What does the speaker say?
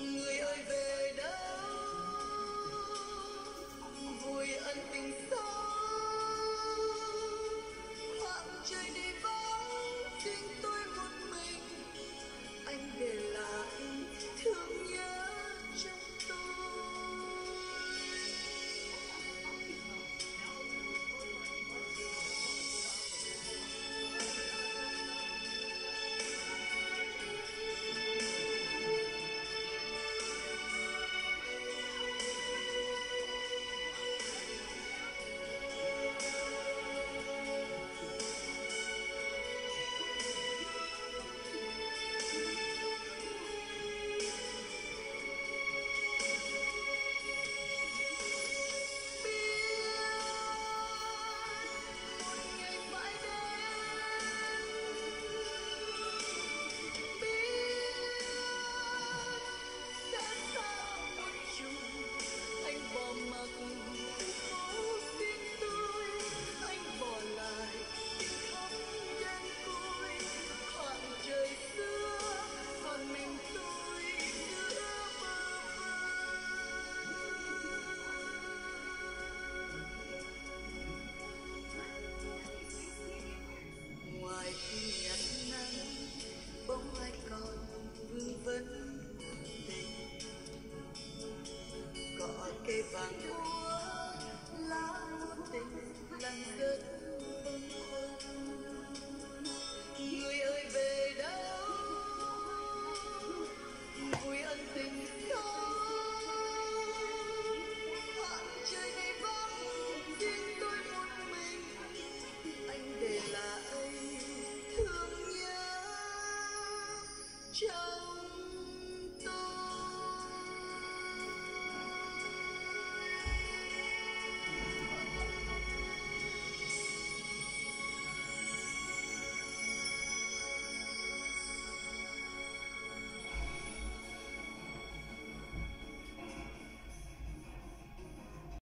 người ơi về đâu? Vui ân Thank you.